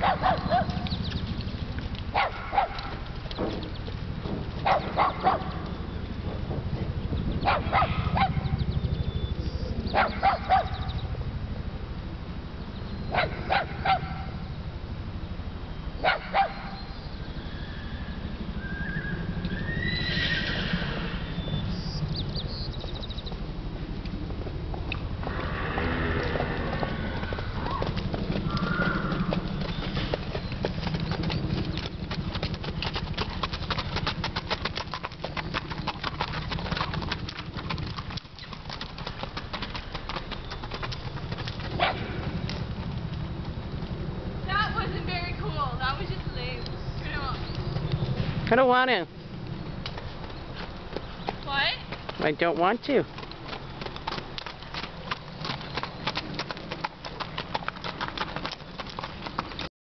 Go, go! I don't want to. What? I don't want to.